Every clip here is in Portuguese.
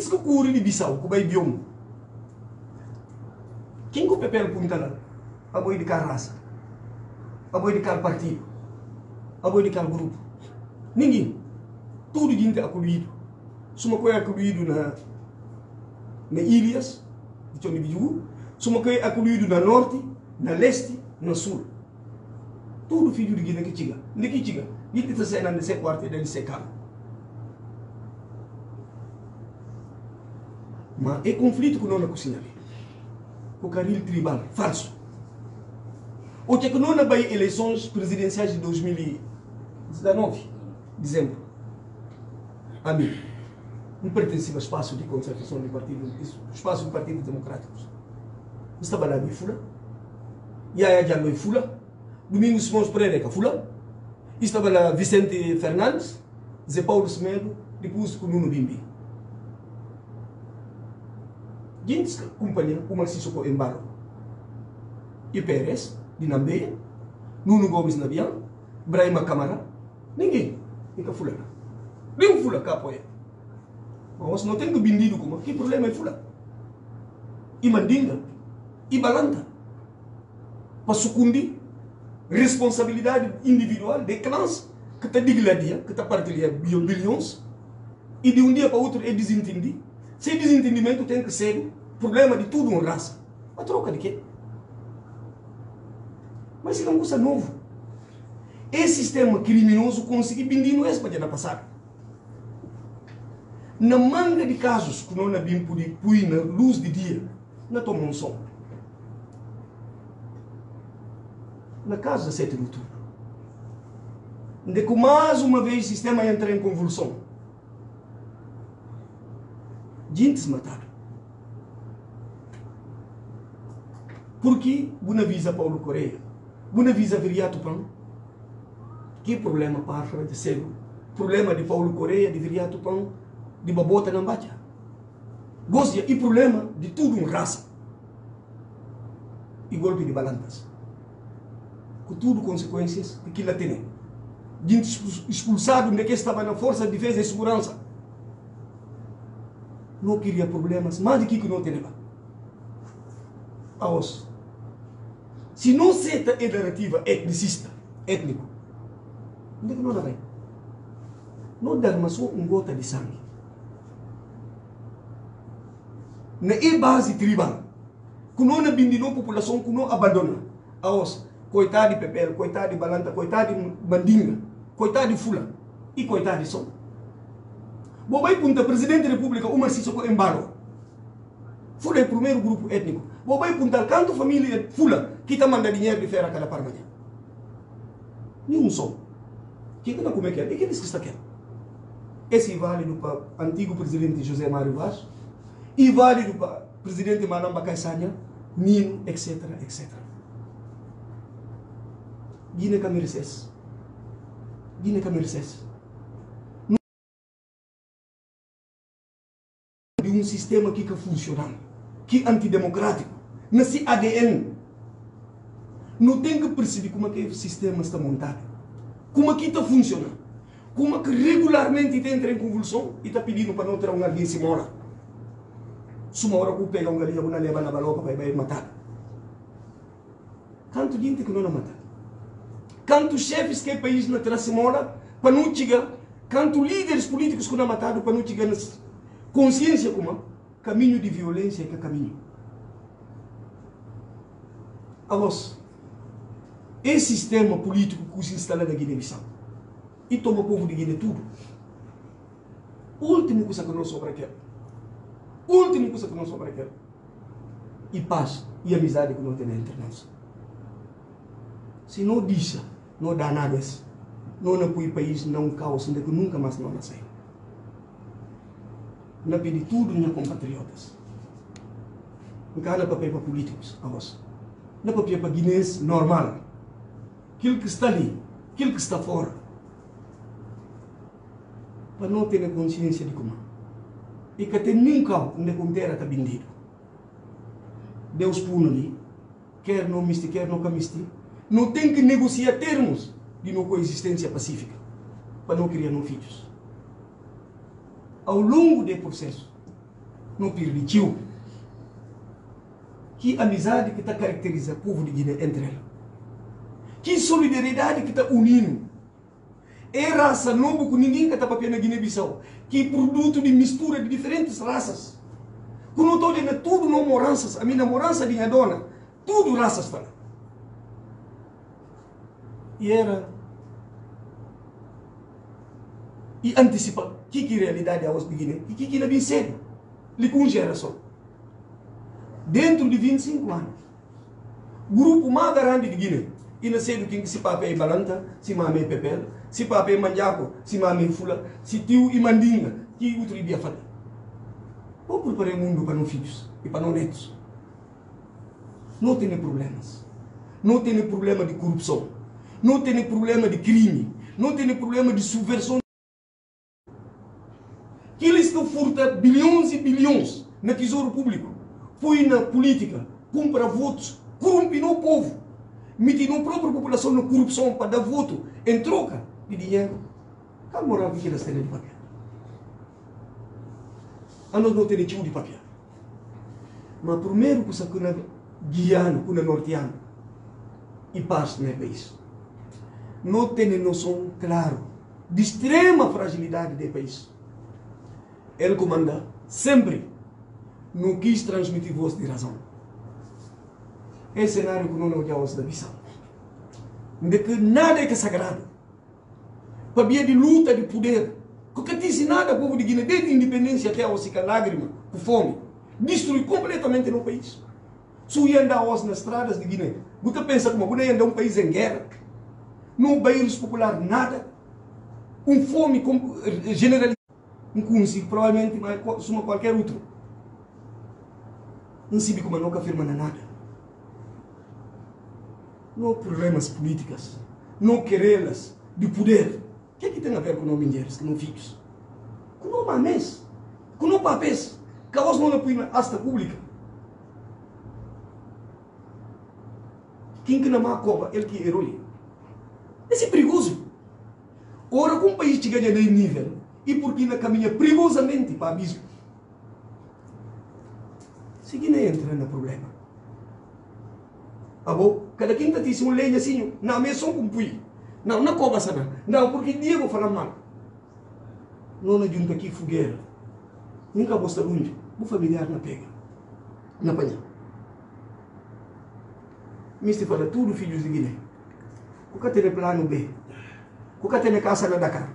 Isso que cura de Bissau, que vai biom. Quem que o PP punta lá? A boi de car raça. A boi de car partido. A boi de car grupo. Ninguém. Tudo gente é acolhido. Se uma coisa é acolhido na, na ilhas, de Tchone Biju, se uma coisa é acolhido na norte, na leste, no sul. Tudo filho de Guiné que chega. De que chega? Guiné está sendo nesse quarto dele secado. Mas é conflito que não cozinha o caril tribal, falso. O que não na vai eleições presidenciais de 2019, dezembro. A mim, não pertencia ao espaço de concertação de partido, espaço de partidos democráticos. Estava lá em Fula, Yaya Jallo em Fula, Domingos Simões Pereira em Fula, estava lá Vicente Fernandes, Zé Paulo Semedo, depois com Nuno Bimbi. Gente, companhia, o Marciso com Embaro. E Pérez, de Nambeia, Nuno Gomes Nabian, Brahima Camara, ninguém. Fica fulana. Nem fula cá apoia. Mas não tem que bindido como. Que problema é fula? E mandinga. E balanta. Para sucundi responsabilidade individual de clãs que está digladia, que está partilhando bilhões e de um dia para outro é desentendido. Se desentendimento tem que ser problema de tudo uma raça. A troca de quê? Mas isso é uma coisa novo. Esse sistema criminoso conseguiu bindir no esse para passar. Na manga de casos que não bem pui na luz de dia, não toma um som. Na casa da 7 de outubro. De que mais uma vez o sistema entra em convulsão. Gente mataram. Por que Bunavisa Paulo Correia? Bunavisa Viriato Pão? Que problema para de ser? Problema de Paulo Correia, de Viriato Pão, de Babota Nambacha. Gostia, e problema de tudo um raça. E golpe de balanças. Com tudo consequências que aquilo tem. Gente expulsado de que estava na Força de Defesa e Segurança. Não queria problemas, mais do que não tinha. Aos. Se não seta a narrativa etnicista, étnico, onde é que não vai? Não dá só um gota de sangue. Na base tribal, que não abandonou a população, que não abandona. Aos, coitado de Pepel, coitado de Balanta, coitado de Mandinga, coitado de Fula e coitado de Som. Bobai punta presidente da república, uma Sissoko Embaro. Fula é o primeiro grupo étnico. Bobai punta canto família Fula, que está mandando dinheiro de fera a cada parmanha. Nenhum som. Que que não como é que é? E que diz que está aqui? Esse é válido para o antigo presidente José Mário Vaz, e válido para o presidente Manamba Caissanya, Nino, etc, etc. Guiné Camericés. Guiné Camericés. De um sistema que está funcionando, que é antidemocrático, nesse ADN. Não tem que perceber como é que o sistema está montado, como é que está funcionando, como é que regularmente entra em convulsão e está pedindo para não ter um alguém se mora. Se uma hora que pega um galinha, uma leva na baloca para ir matar. Canto gente que não é matar. Canto chefes que é país na terra se mora para não chegar. Canto líderes políticos que não é matado para não chegar na consciência como caminho de violência que caminho. Agora, esse sistema político que se instala na Guiné-Bissau e toma o povo de Guiné tudo. Último coisa que nós sobra aqui. Último coisa que nós sobra aqui. E paz e amizade que nós temos entre nós. Se não deixa, não dá nada. Não apoia o país, não caos, ainda que nunca mais não nasce. Não pedi tudo minha compatriotas. Não para papel para políticos, a vós. Não papel para guinense normal. Aquilo que está ali, aquilo que está fora. Para não ter consciência de como. E que até nunca onde com terra está vendido. Deus pune ali. Quer não misti, quer não camisti. Não tem que negociar termos de uma coexistência pacífica. Para não criar não filhos. Ao longo do processo, não permitiu. Que amizade que está caracteriza o povo de Guiné entre eles. Que solidariedade que está unindo. É raça novo que ninguém que está papel na Guiné-Bissau. Que é produto de mistura de diferentes raças. Quando estou dizendo tudo não moranças, a minha morança de minha dona, tudo raças fala. E era e antecipa o que que realidade é de Guiné e o que que bem sério. Lhe com geração. Dentro de 25 anos, grupo mais grande de Guiné, e não sei do que se papel balanta, se mame pepel, se papel manjaco, se mame fula, se tio e mandinga, que outro dia fala. Vou preparar o mundo para os filhos e para os netos. Não tem problemas. Não tem problema de corrupção. Não tem problema de crime. Não tem problema de subversão furta bilhões e bilhões no tesouro público, foi na política, compra votos, corrompindo o povo, metendo a própria população na corrupção para dar voto em troca de dinheiro. Qual moral que eles têm de papel? A nós não temos tipo de papel. Mas primeiro que é guiano, que norteano, e paz no país. Não tem noção, claro, de extrema fragilidade do país ele comanda sempre não quis transmitir voz de razão. É cenário que não olhamos da visão. De que nada é sagrado. Para via de luta de poder. Porque disse nada povo de Guiné, desde a independência até a ficar lágrima, com fome. Destruiu completamente no país. Se ia andar hoje nas estradas de Guiné, você pensa como você ia andar um país em guerra, não bairros popular nada, um fome generalizada um consigo provavelmente mais suma qualquer outro. Não se como nunca afirma nada. Não problemas políticos, não querelas de poder. O que é que tem a ver com não mulheres, com não filhos? Com não mamês, com não papéis, caos não apoia asta pública. Quem que não cova, ele que é herói. Esse é perigoso. Ora, com um país chega a nível, e Burkina caminha perigosamente para o abismo. Se Guiné entra no problema. Ah, bom? Cada quem dizendo um lenha assim, não, mas só um pui. Não, não cobra sana. Não, porque Diego fala mal. Não na junta aqui fogueira. Nunca gosta longe. O familiar na pega. Na panha. Mister fala tudo filhos de Guiné. Cuca tem plano B. Cuca tem casa na Dakar.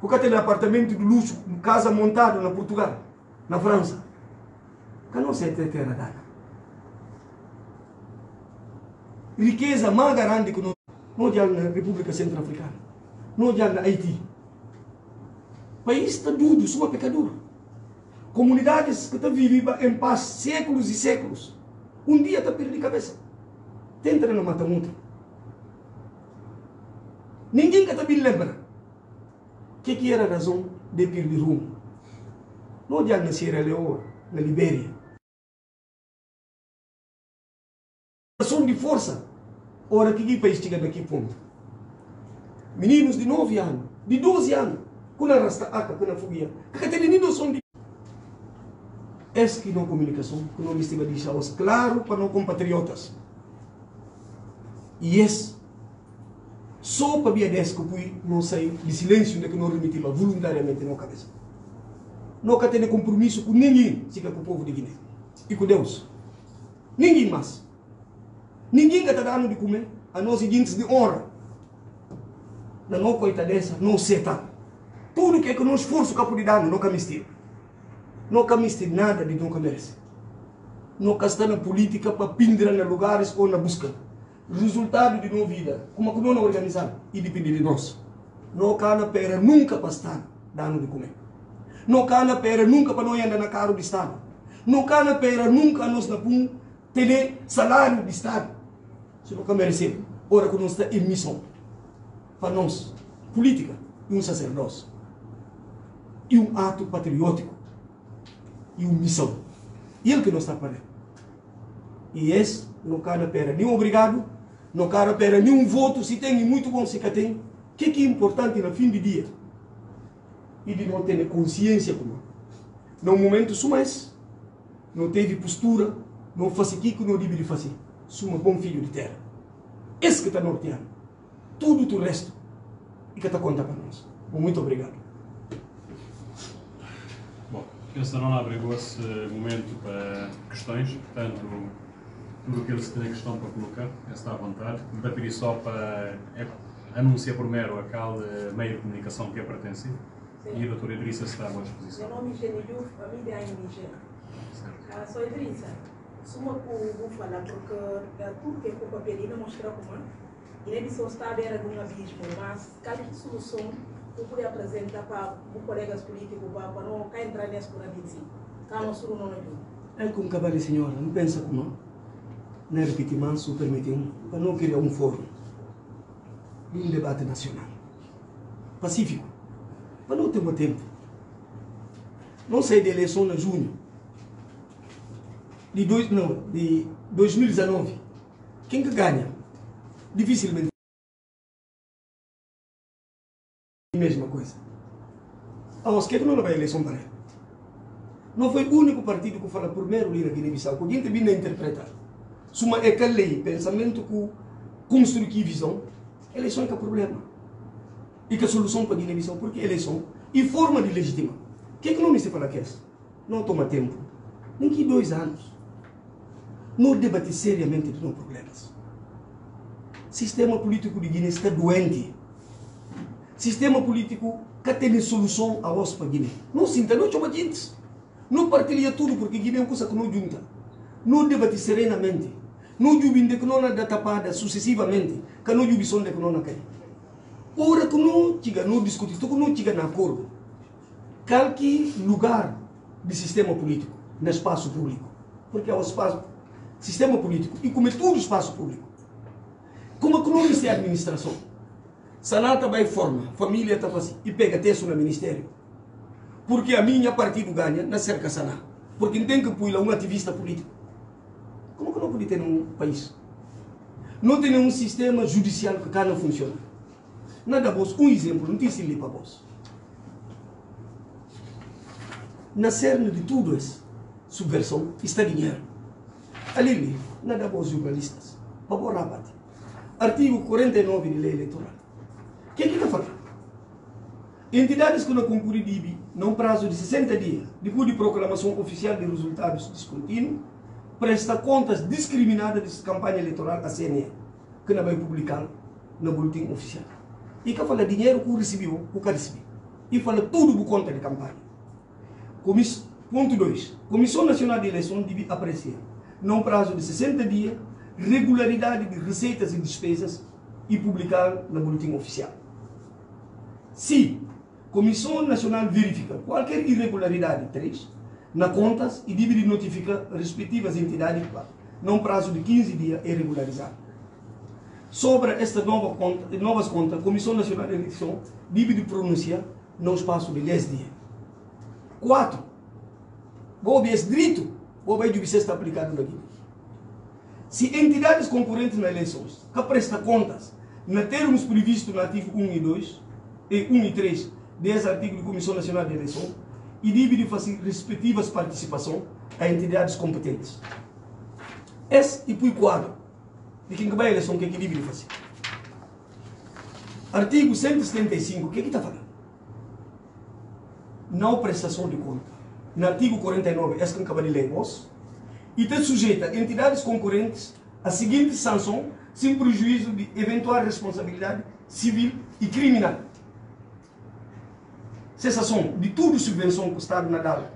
Porque tem apartamento de luxo, casa montada na Portugal, na França. Que não sei ter terra dada. Riqueza mais grande que nós não há na República Centro-Africana, não há na Haiti. O país está duro, pecador. Comunidades que estão vivendo em paz séculos e séculos. Um dia está perdendo cabeça. Tenta não matar muito. Ninguém que bem lembra que, que era a razão de perder rumo? Não adianta na Sierra Leone, na Libéria. Razão de força. Ora, que, que país chega daqui ponto? Meninos de 9 anos, de 12 anos, com a rasta aca, com a foguia, que tem nem noção de. Essa que não comunicação, que não me estima de claro para não compatriotas. E esse só para via desse que não sair de silêncio de que não remitiva voluntariamente na cabeça. Não tem compromisso com ninguém, seja com o povo de Guiné e com Deus. Ninguém mais. Ninguém que está dando de comer a nós dientes de honra. Na não coitadeza, não seta. Tudo que é que não esforço que pode dar, não camiste. Não camiste nada de não merece. Não está na política para pindrar em lugares ou na busca resultado de nossa vida, como que não organizar, e depende de nós. Não cana pera nunca para estar dando de comer. Não cana pera nunca para nós andar na carro de Estado. Não cana pera nunca nós na pum ter salário de Estado. Se não merecer, ora que nós está em missão. Para nós, política e um sacerdócio. E um ato patriótico. E uma missão. E ele que nós está fazendo. E esse não cana pera nem obrigado, no cara pera nenhum voto, se tem muito bom se tem. O que, que é importante no fim do dia? E de não ter consciência como. No momento, sumais. não teve postura, não faz aquilo que não deve fazer. Um bom filho de terra. Esse que está norteando. Tudo o resto. E que está conta para nós. Muito obrigado. Bom, penso não abrigou esse momento para questões, portanto, tudo aquilo que tem questão para colocar, está à vontade. Só para é, anunciar primeiro aquele meio de comunicação que é pertencido e a doutora Idrissa está à vossa disposição. Meu nome é Genilhuf, a ideia é Nigéria. Ah, sou Idrissa. Suma que vou falar porque tudo que é com papelina mostra como e nem só está à beira de um abismo, mas que solução eu poderia apresentar para os colegas políticos para, para não entrar nesse por abismo. Cá não sou não é como cabale senhora, não pensa como não é repetir manso, permitindo, para não criar um fórum, um debate nacional, pacífico, para não ter um tempo. Não sei de eleição em junho, de, dois, não, de 2019, quem que ganha? Dificilmente. Mesma coisa. A os que não vai eleição para ele. Não foi o único partido que fala primeiro ali na Guiné-Bissau, que a gente vinha interpretar. Suma é que lei, pensamento construir visão, eleição é que é problema. E que a solução para a Guiné-Bissau, porque eleição e forma de legitimar. O que é que não me se fala que é? Não toma tempo. Nem que dois anos não debater seriamente dos problemas. Sistema político de Guiné está doente. Sistema político que tem solução a nós para Guiné. Não sinta, não chama gente. Não partilha tudo porque Guiné é uma coisa que não junta. Não debate serenamente. Não jubi de que não dá tapada sucessivamente. Que não jubi som de que não cai. Ora que não chega, não discute, que não chega na acordo. Qualquer lugar de sistema político, no espaço público. Porque é o espaço sistema político e como é tudo espaço público. Como economista e administração. Sanata vai forma, família está fazendo e pega texto no ministério. Porque a minha partido ganha na cerca Saná. Porque tem que pôr um ativista político. Como que não pode ter um país? Não tem um sistema judicial que cá não funciona. Nada vos, um exemplo, não tem se para vos. Na cerne de tudo isso, subversão, está dinheiro. Alili, nada bom jornalistas. Vamos rabat. Artigo 49 de lei eleitoral. O que é que está falando? Entidades que não concluem DIB, num prazo de 60 dias, depois de proclamação oficial de resultados de escrutínio, presta contas discriminadas de campanha eleitoral à CNE, que não vai publicar no boletim oficial. E que fala dinheiro que recebeu, o que recebeu. E fala tudo por conta de campanha. Comiss... Ponto 2. Comissão Nacional de Eleições deve apreciar num prazo de 60 dias, regularidade de receitas e despesas e publicar no boletim oficial. Se Comissão Nacional verifica qualquer irregularidade, 3, na contas e deve notificar respectivas entidades, 4, num prazo de 15 dias é regularizado. Sobre esta nova conta, novas contas, a Comissão Nacional de Eleição deve pronunciar no espaço de 10 dias. 4. Vou ver direito bem de está aplicado aqui. Se entidades concorrentes nas eleições que prestam contas na termos previstos no artigo 1 e 2 e 1 e 3 desse artigo da Comissão Nacional de Eleição e deve fazer respectivas participação a entidades competentes. Esse e o quadro de quem vai a eleição, que é que deve fazer? Artigo 175, o que é que está falando? Não prestação de conta no artigo 49, esta acaba de ler vos, e está sujeita entidades concorrentes a seguinte sanção sem prejuízo de eventual responsabilidade civil e criminal. Cessação de tudo subvenção que o Estado Nadal,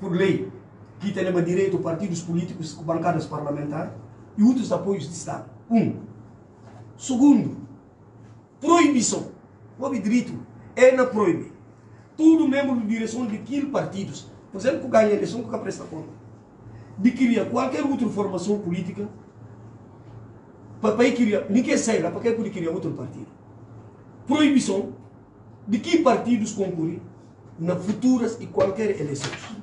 por lei, que tem direito partidos políticos, bancadas parlamentares e outros apoios de Estado. Um. Segundo, proibição. O direito é na proibir. Todo membro de direção de aqueles partidos por exemplo, que ganha a eleição que presta conta. De criar qualquer outra formação política para criar, ninguém sai lá para que criar outro partido. Proibição de que partidos concorrem na futuras e qualquer eleições.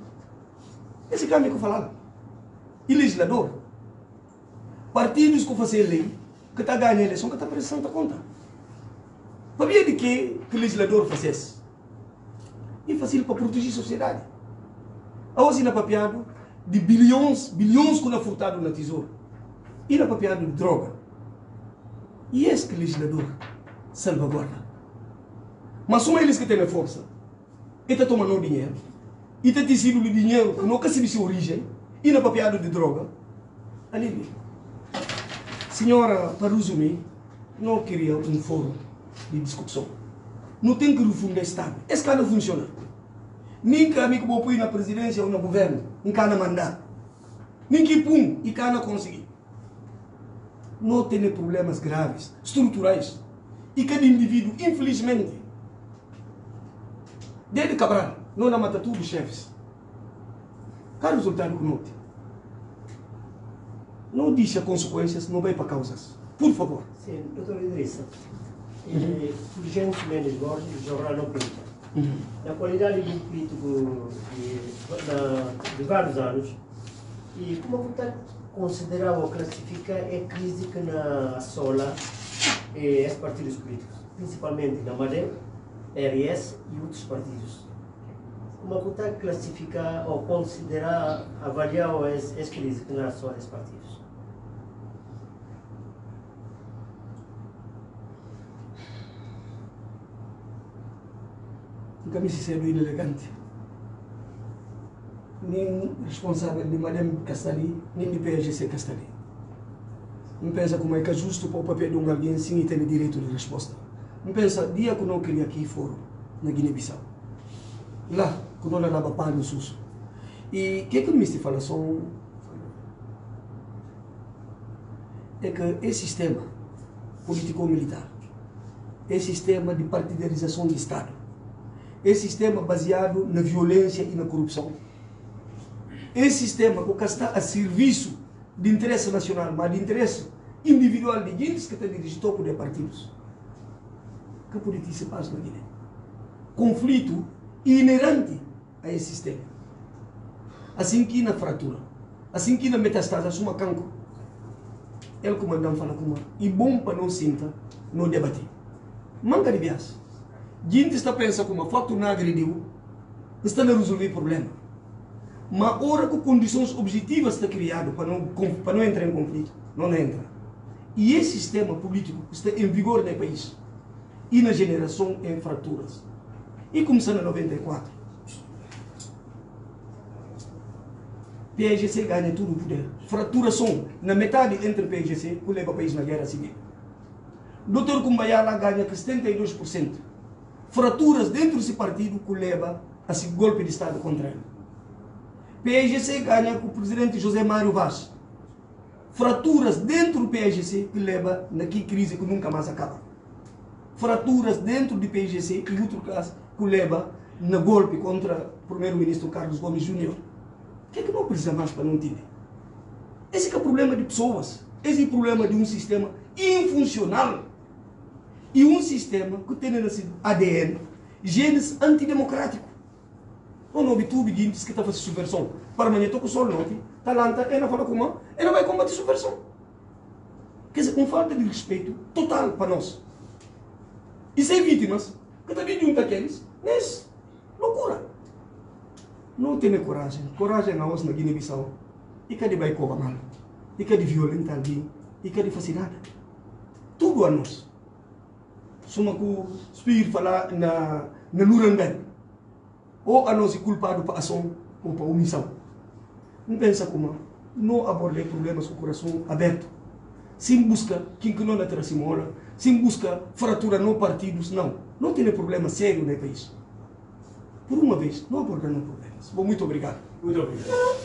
Esse caminho que eu falava. E legislador. Partidos que fazem lei, que está ganhando a eleição, que está prestando conta. Ver de que que o legislador faz E faz para proteger a sociedade. A usina papiado, de bilhões, bilhões que não furtado na tesoura. E na papiado de droga. E esse que o legislador salvaguarda. Mas são eles que têm a força. E está tomando dinheiro. E está tecido o dinheiro que nunca se disse origem. E na papiado de droga. Ali. Senhora, para resumir, não queria um fórum de discussão. Não tem que refundar o Estado. Esse cara funciona. Nem que amigo vou na presidência ou no governo, não cara mandar. Nem que pum, e cara conseguir. Não tem problemas graves, estruturais. E cada indivíduo, infelizmente, desde Cabral, não na mata tudo chefes. Qual o resultado que não as consequências, não vai para causas. Por favor. Sim, doutor Idrissa. Uhum. Fulgêncio Mendes Borges, Jornal Não Pinta. Uhum. Na qualidade de crítico de, na, de vários anos, e como você considera ou classifica a crise que na Sola e os partidos políticos, principalmente na MADEM, RS e outros partidos? Como você classifica ou considera, avaliar as crises que Sola os partidos? kami si Sedo inelegante. Nem responsável de Madame Castali, nem de PSGC Castali. Não pensa como é que é justo para o papel de um alguém sem ter direito de resposta. Não pensa, dia que não queria aqui fora, na Guiné-Bissau. Lá, quando não dava pano no susso. E o que é que me fala são é que esse sistema político-militar, esse sistema de partidarização do Estado, esse sistema baseado na violência e na corrupção. Esse sistema que está a serviço de interesse nacional, mas de interesse individual de gente que está dirigido de partidos. Que passa na Guiné? Conflito inerente a esse sistema. Assim que na fratura, assim que na metastase, assuma cancro. Ele comandante fala como e bom para não sinta, não debater. Manca de viagem gente está pensando como a facto não agrediu, está a resolver o problema. Mas hora que condições objetivas está criado para não, para não entrar em conflito, não entra. E esse sistema político está em vigor no país e na geração em fraturas. E começando em 94. PSGC ganha tudo o poder. Fraturas são na metade entre o PSGC que leva o país na guerra civil. Dr. Kumbayala ganha 72% fraturas dentro desse partido que leva a esse golpe de Estado contra ele. PSGC ganha com o presidente José Mário Vaz. Fraturas dentro do PSGC que leva naquela crise que nunca mais acaba. Fraturas dentro do PSGC e outro caso que leva no golpe contra o primeiro-ministro Carlos Gomes Júnior. O que é que não precisa mais para não entender? Esse é o problema de pessoas. Esse é o problema de um sistema infuncional e um sistema que tem nesse ADN genes antidemocrático. O nome tudo diz que está fazendo subversão. Para amanhã estou com o sol noite, talanta, ela fala como, ela vai combater subversão. Quer dizer, com falta de respeito total para nós. E sem vítimas, que também junto aqueles, nesse, loucura. Não tem coragem. Coragem na nós na Guiné-Bissau. E que de vai cobrar mal. E que de violentar alguém. E que de fazer nada. Tudo a nós suma ku spir fala na na Nuremberg o ano si culpado pa ação ou pa omissão não pensa como não abordar problemas com o coração aberto sem busca quem que não na simora se busca fratura não partidos, não. Não tem problema sério no país. Por uma vez, não há problemas. Bom, muito obrigado. Muito obrigado.